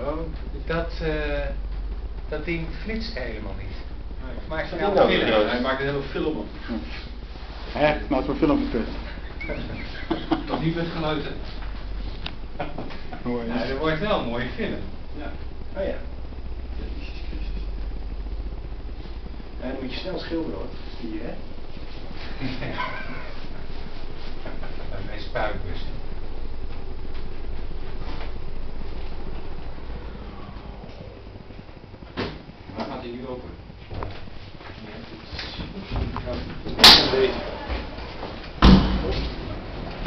Oh, Dat, eh, dat ding flitst helemaal niet. Of maakt een ja, film? hij maakt een hele film op. Hè, wat voor film is dit? Toch niet met geluiden. Mooi. Nou, dat wordt wel een mooie film. Ja. Oh ja. Jezus Christus. Ja, dan moet je snel schilderen hoor. Hier hè. Bij spuitbus. 的一个轨，